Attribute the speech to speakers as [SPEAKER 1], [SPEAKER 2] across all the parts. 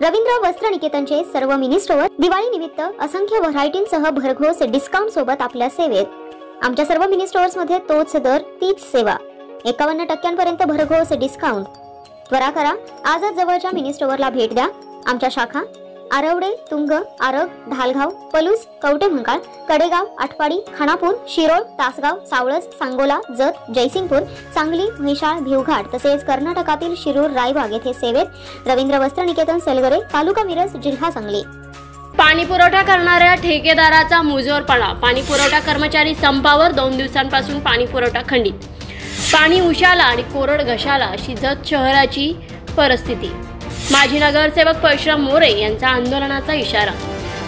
[SPEAKER 1] रवींद्र वस्त्र निकेतनचे सर्व mini store Diwali निमित्त असंख्य व्हरायटींसह भरघोस डिस्काउंट सोबत आपल्या सेवेत. आमच्या सर्व मिनी स्टोअर्समध्ये तोच दर तीच सेवा. एकावन्न टक्क्यांपर्यंत भरघोस डिस्काउंट त्वरा करा आजच जवळच्या मिनी स्टोअरला भेट द्या. आमच्या शाखा आरवडे तुंग आरग ढालगाव पलूस कवटे कडेगाव आटपाडी खानापूर शिरोळ तासगाव सावळस सांगोला जत जयसिंगपूर सांगली म्हैसाळ भिवघाट तसेच कर्नाटकातील शिरूर रायबाग येथे सेवेत रवींद्र वस्त्र निकेतन सेलगरे तालुका मिरज जिल्हा सांगली.
[SPEAKER 2] पाणी पुरवठा करणाऱ्या ठेकेदाराचा मुजोरपणा पाणी पुरवठा कर्मचारी संपावर दोन दिवसांपासून पाणी पुरवठा खंडित. पाणी उशाला आणि कोरड घशाला अशी जत शहराची परिस्थिती. माजी नगरसेवक परशुराम मोरे यांचा आंदोलनाचा इशारा.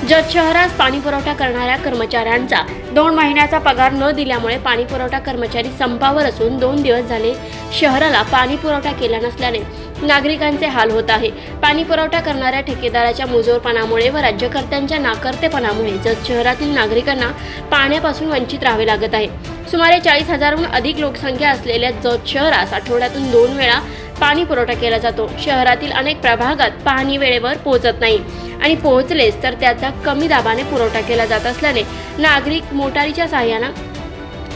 [SPEAKER 2] जत शहरास पाणी पुरवठा करणाऱ्या कर्मचाऱ्यांचा दोन महिन्याचा पगार न दिल्यामुळे पाणी पुरवठा कर्मचारी संपावर असून दोन दिवस झाले शहराला पाणी पुरवठा केला नसल्याने नागरिकांचे हाल होत आहे. पाणी पुरवठा करणाऱ्या ठेकेदाराच्या मुजोरपणामुळे व राज्यकर्त्यांच्या नाकर्तेपणामुळे जत शहरातील नागरिकांना पाण्यापासून वंचित राहावे लागत आहे. सुमारे चाळीस हजारहून अधिक लोकसंख्या असलेल्या जत शहरास आठवड्यातून दोन वेळा पाणी पुरवठा केला जातो. शहरातील अनेक प्रभागात पाणी वेळेवर पोहोचत नाही. आणि पोहोचलेच तर त्याचा कमी दाबाने पुरवठा केला जात असल्याने नागरिक मोटारीच्या सहाय्यानं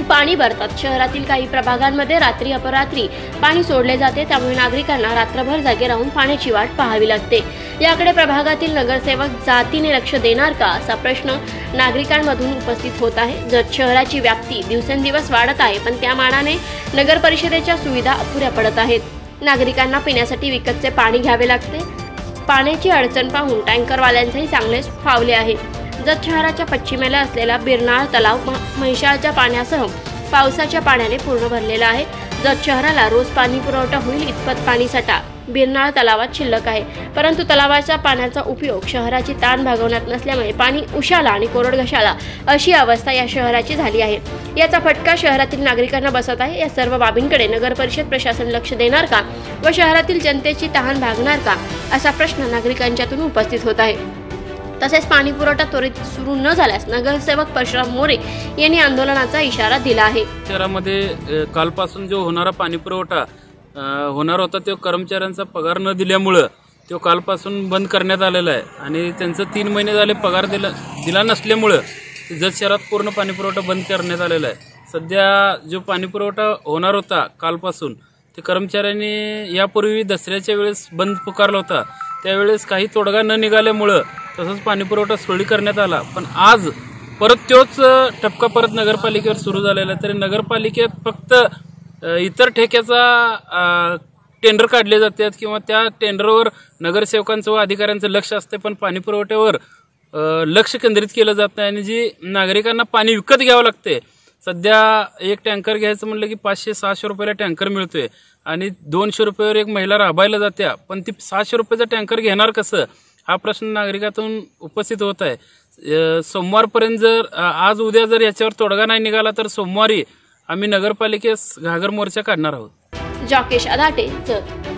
[SPEAKER 2] पाणी भरतात. शहरातील काही प्रभागांमध्ये रात्री अपरात्री पाणी सोडले जाते. त्यामुळे नागरिकांना रात्रभर जागे राहून पाण्याची वाट पाहावी लागते. याकडे प्रभागातील नगरसेवक जातीने लक्ष देणार का असा प्रश्न नागरिकांमधून उपस्थित होत आहे. जत शहराची व्याप्ती दिवसेंदिवस वाढत आहे पण त्या मानाने नगर परिषदेच्या सुविधा अपुऱ्या पडत आहेत. नागरिकांना पिण्यासाठी विकतचे पाणी घ्यावे लागते. पाण्याची अडचण पाहून टँकरवाल्यांचेही चांगलेच फावले आहे. जत शहराच्या पश्चिमेला असलेला बिरनाळ तलाव म- पाण्यासह पावसाच्या पाण्याने पूर्ण भरलेला आहे. जत शहराला रोज पाणी पुरवठा होईल इतपत पाणीसाठा बिरनाळ तलावात शिल्लक आहे. परंतु तलावाच्या पाण्याचा उपयोग शहराची ताण भागवण्यात नसल्यामुळे पाणी उशाला आणि कोरड घशाला अशी अवस्था या शहराची झाली आहे. याचा फटका शहरातील नागरिकांना बसत आहे. या सर्व बाबींकडे नगर परिषद प्रशासन लक्ष देणार का व शहरातील जनतेची तहान भागणार का असा प्रश्न नागरिकांच्यातून उपस्थित होत आहे. तसेच पाणी पुरवठा त्वरित सुरू न झाल्यास नगरसेवक परशुराम मोरे यांनी आंदोलनाचा इशारा दिला आहे.
[SPEAKER 3] शहरामध्ये कालपासून जो होणारा पाणी पुरवठा होणार होता तो कर्मचाऱ्यांचा पगार न दिल्यामुळं तो कालपासून बंद करण्यात आलेला आहे. आणि त्यांचं तीन महिने झाले पगार दिला दिला नसल्यामुळं जत शहरात पूर्ण पाणीपुरवठा बंद करण्यात आलेला आहे. सध्या जो पाणीपुरवठा होणार होता कालपासून ते कर्मचाऱ्यांनी यापूर्वी दसऱ्याच्या वेळेस बंद पुकारला होता. त्यावेळेस काही तोडगा न निघाल्यामुळं तसंच पाणीपुरवठा सुरळीत करण्यात आला. पण आज परत तोच टपका परत नगरपालिकेवर सुरू झालेला आहे. तरी नगरपालिकेत फक्त इतर ठेक्याचा टेंडर काढले जातात किंवा त्या टेंडरवर नगरसेवकांचं व अधिकाऱ्यांचं लक्ष असते पण पाणी पुरवठ्यावर लक्ष केंद्रित केलं जात नाही. आणि जी नागरिकांना पाणी विकत घ्यावं लागते सध्या एक टँकर घ्यायचं म्हणलं की पाचशे सहाशे रुपयाला टँकर मिळतोय. आणि दोनशे रुपयावर एक महिला राबायला जात्या पण ती सहाशे रुपयाचा टँकर घेणार कसं? हा प्रश्न नागरिकातून उपस्थित होत आहे. सोमवारपर्यंत जर आज उद्या जर याच्यावर तोडगा नाही निघाला तर सोमवारी आम्ही नगरपालिकेस घागर मोर्चा काढणार आहोत.
[SPEAKER 2] जॉकेश अदाटे जत.